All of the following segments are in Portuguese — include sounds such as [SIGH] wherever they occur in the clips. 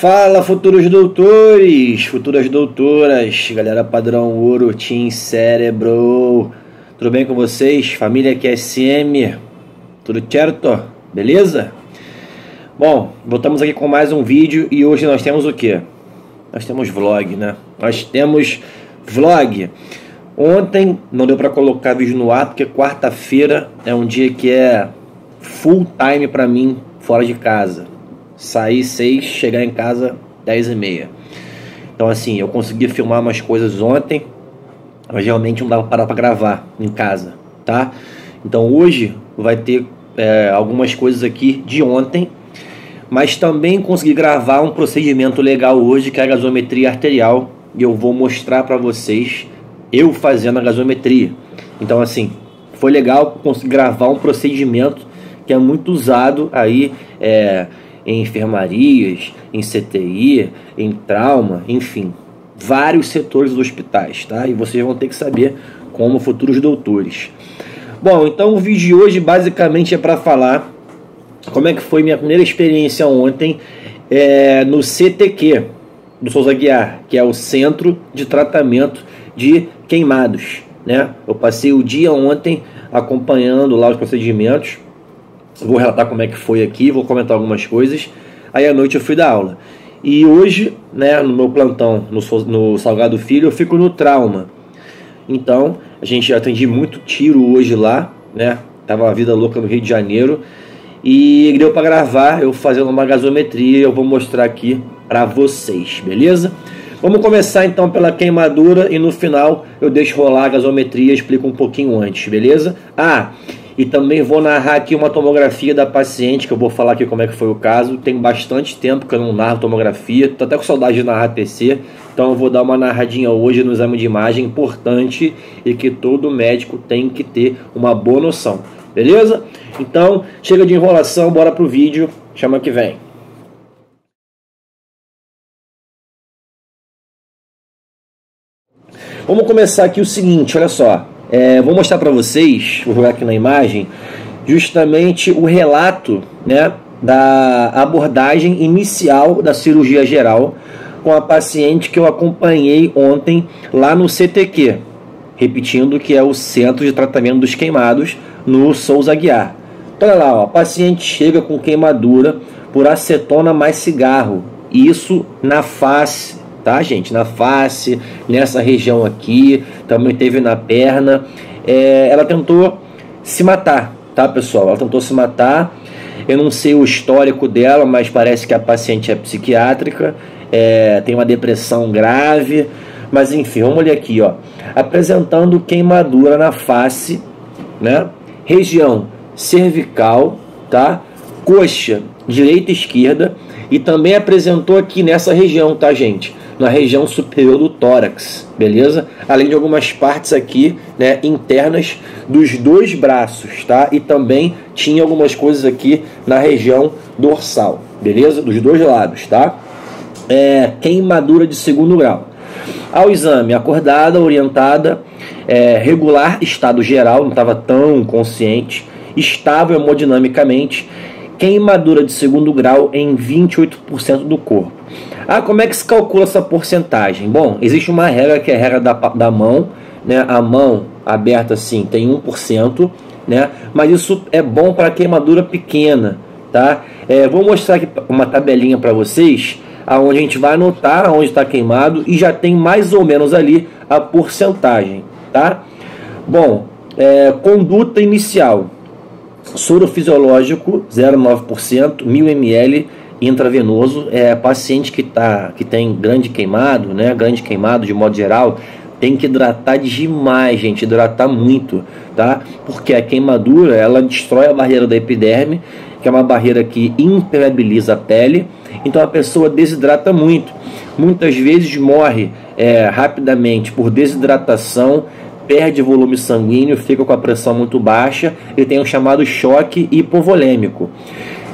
Fala, futuros doutores, futuras doutoras, galera padrão ouro, Team Cérebro. Tudo bem com vocês? Família QSM, tudo certo? Beleza? Bom, voltamos aqui com mais um vídeo e hoje nós temos o que? Nós temos vlog, né? Nós temos vlog. Ontem não deu para colocar vídeo no ar porque quarta-feira é um dia que é full time para mim fora de casa sair seis, chegar em casa dez e meia. Então assim, eu consegui filmar umas coisas ontem, mas realmente não dava para parar para gravar em casa, tá? Então hoje vai ter é, algumas coisas aqui de ontem, mas também consegui gravar um procedimento legal hoje que é a gasometria arterial e eu vou mostrar para vocês eu fazendo a gasometria. Então assim, foi legal conseguir gravar um procedimento que é muito usado aí é, em enfermarias, em CTI, em trauma, enfim, vários setores dos hospitais, tá? E vocês vão ter que saber como futuros doutores. Bom, então o vídeo de hoje basicamente é para falar como é que foi minha primeira experiência ontem é, no CTQ do Souza Guiar, que é o Centro de Tratamento de Queimados. Né? Eu passei o dia ontem acompanhando lá os procedimentos Vou relatar como é que foi aqui, vou comentar algumas coisas. Aí à noite eu fui dar aula. E hoje, né, no meu plantão no, no Salgado Filho, eu fico no trauma. Então, a gente atendi muito tiro hoje lá, né? Tava a vida louca no Rio de Janeiro. E deu para gravar eu fazendo uma gasometria, eu vou mostrar aqui para vocês, beleza? Vamos começar então pela queimadura e no final eu deixo rolar a gasometria, explico um pouquinho antes, beleza? Ah, e também vou narrar aqui uma tomografia da paciente, que eu vou falar aqui como é que foi o caso. Tem bastante tempo que eu não narro tomografia, tô até com saudade de narrar TC, então eu vou dar uma narradinha hoje no exame de imagem importante e que todo médico tem que ter uma boa noção. Beleza? Então, chega de enrolação, bora pro vídeo, chama que vem. Vamos começar aqui o seguinte, olha só. É, vou mostrar para vocês, vou jogar aqui na imagem, justamente o relato né, da abordagem inicial da cirurgia geral com a paciente que eu acompanhei ontem lá no CTQ, repetindo que é o Centro de Tratamento dos Queimados no Souza Guiar. Então, olha lá, ó, a paciente chega com queimadura por acetona mais cigarro, isso na face tá, gente? Na face, nessa região aqui, também teve na perna. É, ela tentou se matar, tá, pessoal? Ela tentou se matar. Eu não sei o histórico dela, mas parece que a paciente é psiquiátrica, é, tem uma depressão grave. Mas enfim, vamos olhar aqui, ó. Apresentando queimadura na face, né? Região cervical, tá? Coxa direita e esquerda. E também apresentou aqui nessa região, tá, gente? Na região superior do tórax, beleza? Além de algumas partes aqui, né, internas dos dois braços, tá? E também tinha algumas coisas aqui na região dorsal, beleza? Dos dois lados, tá? É, queimadura de segundo grau. Ao exame, acordada, orientada, é, regular estado geral, não estava tão consciente, estável hemodinamicamente, queimadura de segundo grau em 28% do corpo. Ah, como é que se calcula essa porcentagem? Bom, existe uma regra que é a regra da, da mão, né? A mão aberta assim tem 1%, né? Mas isso é bom para queimadura pequena, tá? É, vou mostrar aqui uma tabelinha para vocês, aonde a gente vai anotar onde está queimado e já tem mais ou menos ali a porcentagem, tá? Bom, é, conduta inicial, soro fisiológico 0,9%, 1000 ml intravenoso é paciente que tá que tem grande queimado, né? Grande queimado de modo geral, tem que hidratar demais, gente, hidratar muito, tá? Porque a queimadura, ela destrói a barreira da epiderme, que é uma barreira que impermeabiliza a pele, então a pessoa desidrata muito. Muitas vezes morre é, rapidamente por desidratação, perde volume sanguíneo, fica com a pressão muito baixa e tem o chamado choque hipovolêmico.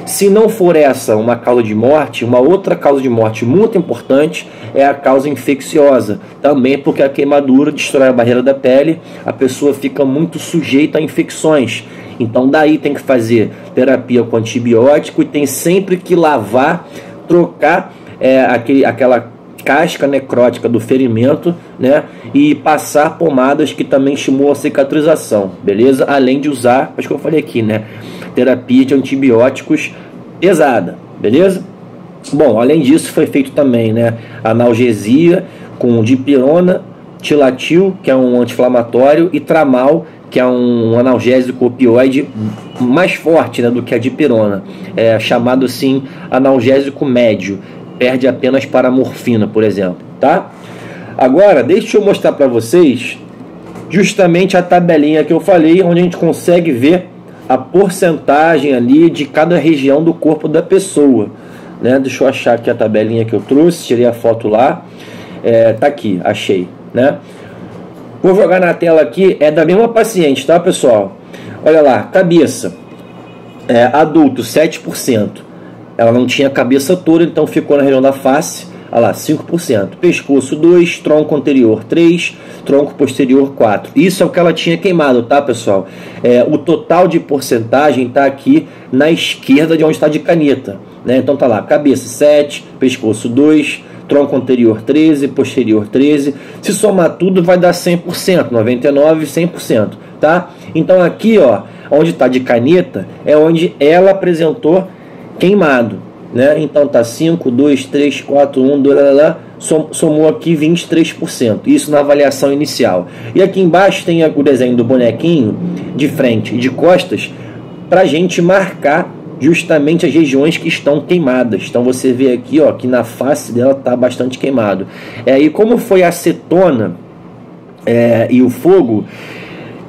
Se não for essa uma causa de morte, uma outra causa de morte muito importante é a causa infecciosa. Também porque a queimadura destrói a barreira da pele, a pessoa fica muito sujeita a infecções. Então daí tem que fazer terapia com antibiótico e tem sempre que lavar, trocar é, aquele, aquela casca necrótica do ferimento, né? E passar pomadas que também estimulam a cicatrização, beleza? Além de usar, acho que eu falei aqui, né? Terapia de antibióticos pesada, beleza? Bom, além disso foi feito também, né? Analgesia com dipirona, tilatil, que é um anti-inflamatório, e tramal, que é um analgésico opioide mais forte né, do que a dipirona, é chamado assim analgésico médio perde apenas para a morfina, por exemplo, tá? Agora, deixa eu mostrar para vocês justamente a tabelinha que eu falei, onde a gente consegue ver a porcentagem ali de cada região do corpo da pessoa. Né? Deixa eu achar aqui a tabelinha que eu trouxe, tirei a foto lá. É, tá aqui, achei. Né? Vou jogar na tela aqui, é da mesma paciente, tá pessoal? Olha lá, cabeça. É, adulto, 7%. Ela não tinha cabeça toda, então ficou na região da face, olha lá, 5%. Pescoço 2, tronco anterior 3, tronco posterior 4. Isso é o que ela tinha queimado, tá, pessoal? É, o total de porcentagem está aqui na esquerda de onde está de caneta. Né? Então tá lá, cabeça 7, pescoço 2, tronco anterior 13, posterior 13. Se somar tudo vai dar 100%, 99, 100%, tá? Então aqui, ó, onde está de caneta, é onde ela apresentou queimado. Né? Então tá 5, 2, 3, 4, 1, 2, lá, somou aqui 23%. Isso na avaliação inicial. E aqui embaixo tem o desenho do bonequinho de frente e de costas para gente marcar justamente as regiões que estão queimadas. Então você vê aqui ó, que na face dela está bastante queimado. É, e como foi a acetona é, e o fogo,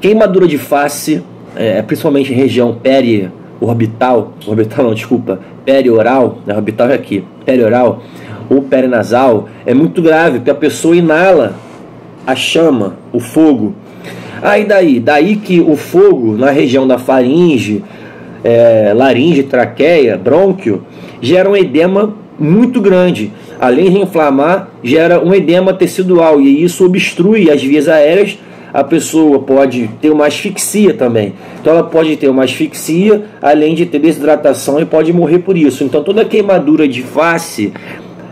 queimadura de face, é, principalmente região peri orbital, orbital não, desculpa, perioral, né, orbital é aqui, perioral ou perinasal, é muito grave, porque a pessoa inala a chama, o fogo. Aí daí, daí que o fogo na região da faringe, é, laringe, traqueia, brônquio, gera um edema muito grande. Além de inflamar, gera um edema tecidual e isso obstrui as vias aéreas a pessoa pode ter uma asfixia também. Então ela pode ter uma asfixia, além de ter desidratação e pode morrer por isso. Então toda queimadura de face,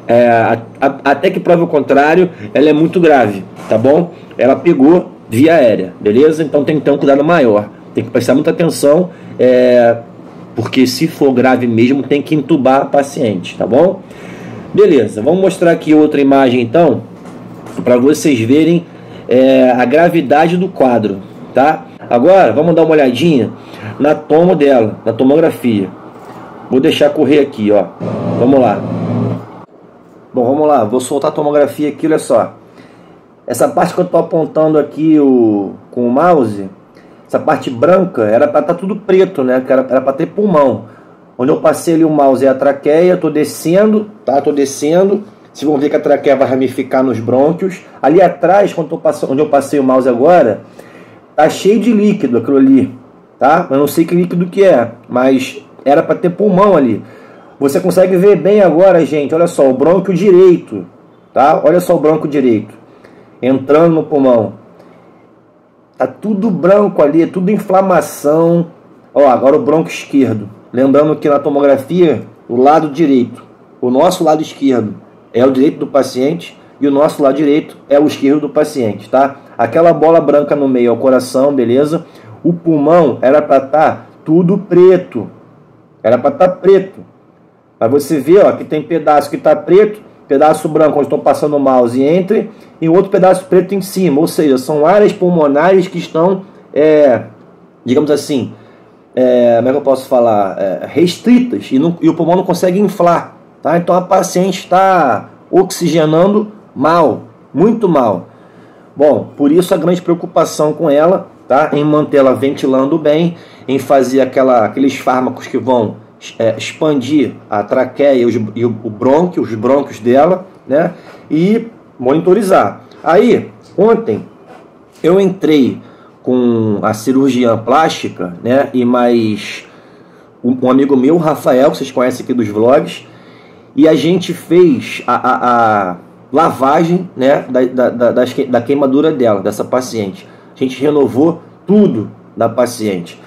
é, a, a, até que prova o contrário, ela é muito grave, tá bom? Ela pegou via aérea, beleza? Então tem que ter um cuidado maior. Tem que prestar muita atenção, é, porque se for grave mesmo, tem que entubar a paciente, tá bom? Beleza, vamos mostrar aqui outra imagem então, para vocês verem é, a gravidade do quadro, tá? Agora vamos dar uma olhadinha na tomo dela, na tomografia. Vou deixar correr aqui, ó. Vamos lá. Bom, vamos lá. Vou soltar a tomografia aqui, olha só. Essa parte que eu estou apontando aqui o, com o mouse, essa parte branca era para estar tá tudo preto, né? Era para ter pulmão. Onde eu passei ali o mouse é a traqueia, estou descendo, tá? Tô descendo vocês vão ver que a traqueia vai ramificar nos brônquios. Ali atrás, quando eu passo, onde eu passei o mouse agora, tá cheio de líquido aquilo ali, tá? Eu não sei que líquido que é, mas era para ter pulmão ali. Você consegue ver bem agora, gente, olha só, o brônquio direito, tá? Olha só o brônquio direito, entrando no pulmão. Tá tudo branco ali, é tudo inflamação. Ó, agora o brônquio esquerdo. Lembrando que na tomografia, o lado direito, o nosso lado esquerdo, é o direito do paciente e o nosso lado direito é o esquerdo do paciente, tá? Aquela bola branca no meio é o coração, beleza? O pulmão era para estar tá tudo preto. Era para estar tá preto. Mas você vê, ó, que tem pedaço que está preto, pedaço branco onde estou passando o mouse entre e outro pedaço preto em cima. Ou seja, são áreas pulmonares que estão, é, digamos assim, é, como é que eu posso falar? É, restritas e, não, e o pulmão não consegue inflar. Tá? Então a paciente está oxigenando mal, muito mal. Bom, por isso a grande preocupação com ela, tá? Em mantê-la ventilando bem, em fazer aquela, aqueles fármacos que vão é, expandir a traqueia e, os, e o brônquio, os brônquios dela, né? E monitorizar. Aí, ontem eu entrei com a cirurgia plástica, né? E mais um, um amigo meu, Rafael, que vocês conhecem aqui dos vlogs, e a gente fez a, a, a lavagem né, da, da, da, da queimadura dela, dessa paciente. A gente renovou tudo da paciente.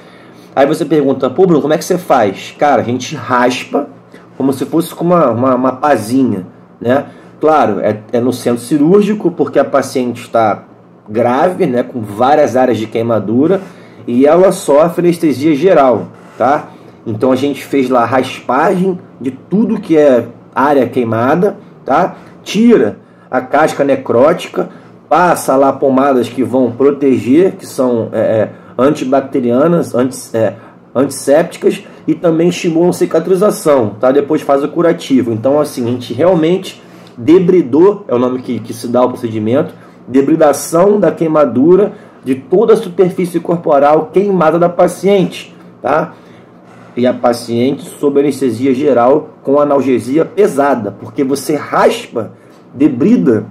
Aí você pergunta, pô Bruno, como é que você faz? Cara, a gente raspa como se fosse com uma, uma, uma pazinha, né? Claro, é, é no centro cirúrgico, porque a paciente está grave, né, com várias áreas de queimadura, e ela sofre anestesia geral, tá? Então a gente fez lá raspagem de tudo que é área queimada, tá? Tira a casca necrótica, passa lá pomadas que vão proteger, que são é, é antibacterianas, anti, é, antissépticas e também estimulam cicatrização, tá? Depois faz o curativo. Então, assim, a gente realmente debridou, é o nome que, que se dá ao procedimento, debridação da queimadura de toda a superfície corporal queimada da paciente, tá? E a paciente sob anestesia geral com analgesia pesada, porque você raspa, debrida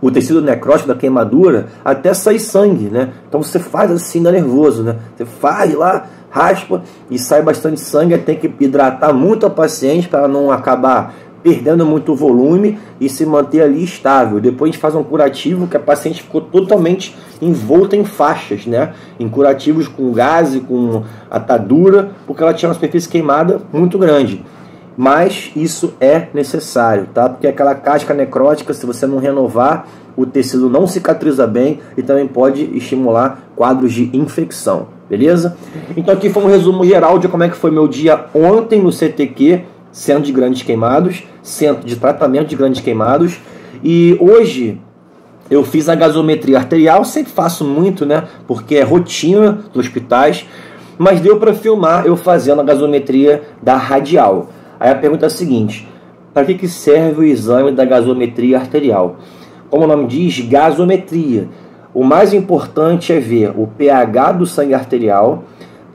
o tecido necrótico da queimadura até sair sangue, né? Então você faz assim, dá nervoso, né? Você faz lá, raspa e sai bastante sangue, tem que hidratar muito a paciente para não acabar perdendo muito volume e se manter ali estável. Depois a gente faz um curativo que a paciente ficou totalmente envolta em faixas, né? Em curativos com gás, com atadura, porque ela tinha uma superfície queimada muito grande mas isso é necessário, tá? Porque aquela casca necrótica, se você não renovar, o tecido não cicatriza bem e também pode estimular quadros de infecção, beleza? Então aqui foi um resumo geral de como é que foi meu dia ontem no CTQ, Centro de Grandes Queimados, Centro de Tratamento de Grandes Queimados, e hoje eu fiz a gasometria arterial, sempre faço muito, né? Porque é rotina dos hospitais, mas deu para filmar eu fazendo a gasometria da radial. Aí a pergunta é a seguinte: para que, que serve o exame da gasometria arterial? Como o nome diz, gasometria. O mais importante é ver o pH do sangue arterial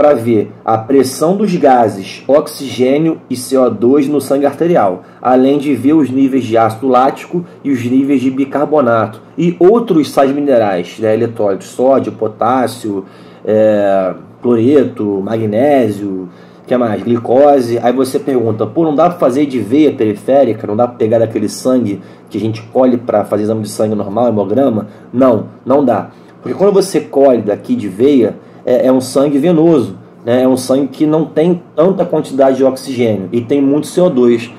para ver a pressão dos gases, oxigênio e CO2 no sangue arterial, além de ver os níveis de ácido lático e os níveis de bicarbonato e outros sais minerais, né, eletrólitos, sódio, potássio, é, cloreto, magnésio, que mais? Glicose. Aí você pergunta, pô, não dá para fazer de veia periférica? Não dá para pegar aquele sangue que a gente colhe para fazer exame de sangue normal, hemograma? Não, não dá. Porque quando você colhe daqui de veia, é, é um sangue venoso. Né? É um sangue que não tem tanta quantidade de oxigênio e tem muito CO2.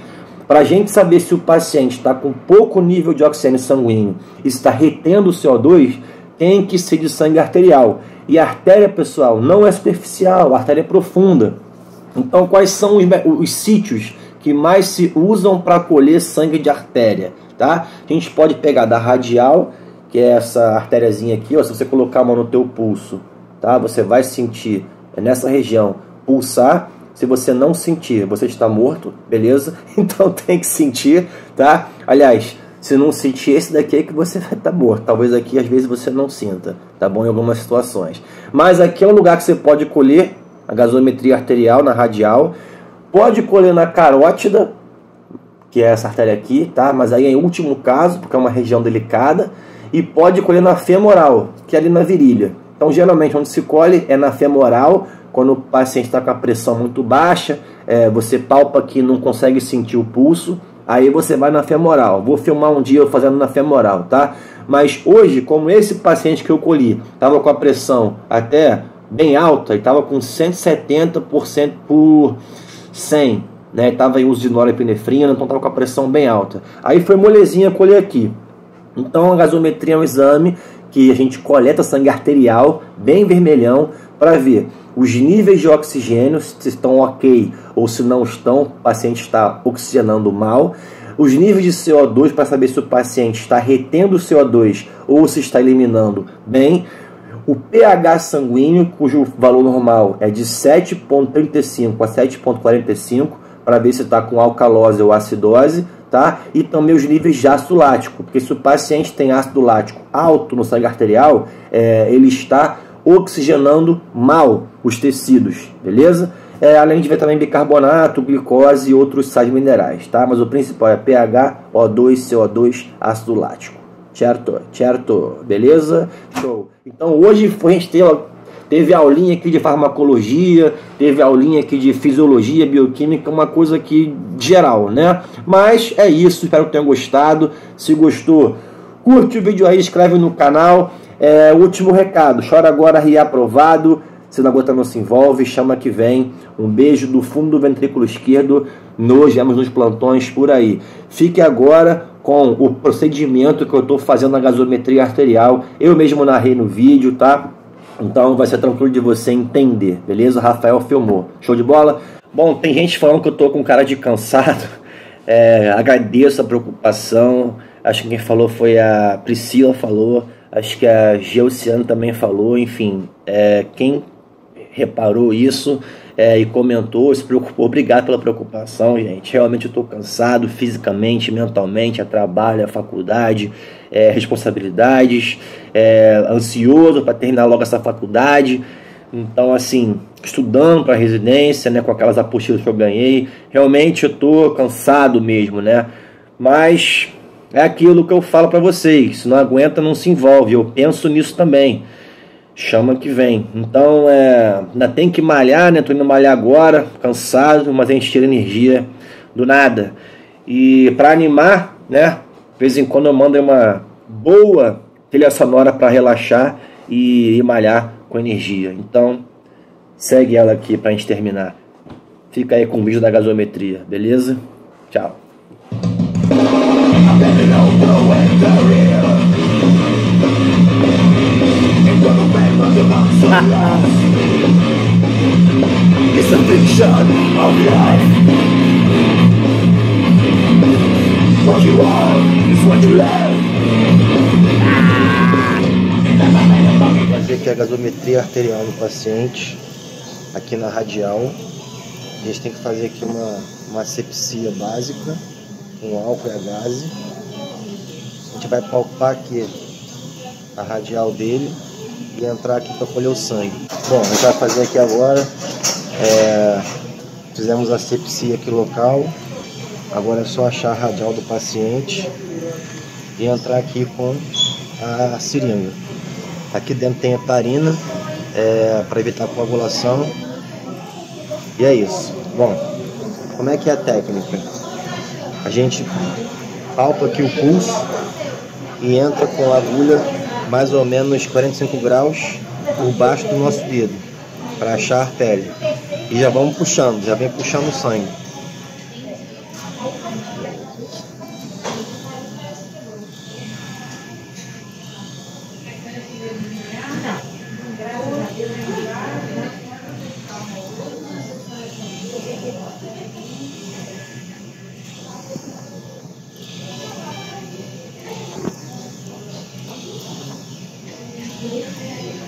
Para a gente saber se o paciente está com pouco nível de oxigênio sanguíneo e está retendo o CO2, tem que ser de sangue arterial. E a artéria, pessoal, não é superficial, a artéria é profunda. Então, quais são os, os sítios que mais se usam para colher sangue de artéria? Tá? A gente pode pegar da radial, que é essa artériazinha aqui, ó, se você colocar a mão no teu pulso, tá? Você vai sentir nessa região pulsar. Se você não sentir, você está morto, beleza? [LAUGHS] Então tem que sentir, tá? Aliás, se não sentir esse daqui é que você vai [LAUGHS] estar morto. Talvez aqui às vezes você não sinta, tá bom? Em algumas situações. Mas aqui é um lugar que você pode colher a gasometria arterial na radial. Pode colher na carótida, que é essa artéria aqui, tá? Mas aí é último caso, porque é uma região delicada. E pode colher na femoral, que é ali na virilha. Então, geralmente, onde se colhe é na femoral, quando o paciente está com a pressão muito baixa, é, você palpa que não consegue sentir o pulso, aí você vai na femoral. Vou filmar um dia eu fazendo na femoral, tá? Mas hoje, como esse paciente que eu colhi estava com a pressão até bem alta, ele estava com 170% por 100, né? Estava em uso de norepinefrina, então estava com a pressão bem alta. Aí foi molezinha colher aqui. Então a gasometria é um exame que a gente coleta sangue arterial, bem vermelhão, para ver os níveis de oxigênio, se estão ok ou se não estão, o paciente está oxigenando mal. Os níveis de CO2 para saber se o paciente está retendo o CO2 ou se está eliminando bem o pH sanguíneo, cujo valor normal é de 7,35 a 7,45, para ver se está com alcalose ou acidose, tá? E também os níveis de ácido lático, porque se o paciente tem ácido lático alto no sangue arterial, é, ele está oxigenando mal os tecidos, beleza? É, além de ver também bicarbonato, glicose e outros sais minerais, tá? Mas o principal é pH, O2, CO2, ácido lático. Certo? Certo? Beleza? Show. Então hoje a gente teve, teve aulinha aqui de farmacologia, teve aulinha aqui de fisiologia, bioquímica, uma coisa aqui geral, né? Mas é isso, espero que tenham gostado. Se gostou, curte o vídeo aí, inscreve no canal. É, último recado, chora agora, reaprovado. Se na gota não se envolve, chama que vem. Um beijo do fundo do ventrículo esquerdo. nos, viemos nos plantões por aí. Fique agora com o procedimento que eu estou fazendo na gasometria arterial. Eu mesmo narrei no vídeo, tá? Então vai ser tranquilo de você entender, beleza? Rafael filmou. Show de bola? Bom, tem gente falando que eu tô com cara de cansado. [LAUGHS] É, agradeço a preocupação. Acho que quem falou foi a Priscila falou. Acho que a Geuciano também falou. Enfim, é, quem reparou isso é, e comentou, se preocupou. Obrigado pela preocupação, gente. Realmente eu estou cansado fisicamente, mentalmente, a trabalho, a faculdade, é, responsabilidades, é, ansioso para terminar logo essa faculdade. Então, assim, estudando para residência, né, com aquelas apostilas que eu ganhei, realmente eu estou cansado mesmo, né? Mas é aquilo que eu falo para vocês: se não aguenta, não se envolve. Eu penso nisso também. Chama que vem. Então, é, ainda tem que malhar, né? Tô indo malhar agora, cansado, mas a gente tira energia do nada. E para animar, né? De vez em quando eu mando uma boa trilha sonora para relaxar e, e malhar com energia. Então, segue ela aqui para a gente terminar. Fica aí com o vídeo da gasometria, beleza? Tchau. It's a fiction of life. What you are is what you fazer aqui a gasometria arterial no paciente, aqui na radial. A gente tem que fazer aqui uma, uma asepsia básica, com álcool e a gase. A gente vai palpar aqui a radial dele e entrar aqui para colher o sangue. Bom, a gente vai fazer aqui agora, é, fizemos a asepsia aqui local, agora é só achar a radial do paciente e entrar aqui com a seringa. Aqui dentro tem heparina é, para evitar coagulação. E é isso. Bom, como é que é a técnica? A gente palpa aqui o pulso e entra com a agulha mais ou menos 45 graus por baixo do nosso dedo para achar a artéria. E já vamos puxando, já vem puxando o sangue.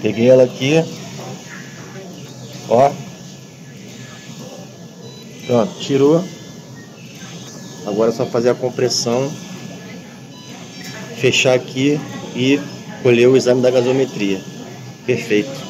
Peguei ela aqui. Ó. Pronto, tirou. Agora é só fazer a compressão. Fechar aqui e colher o exame da gasometria. Perfeito.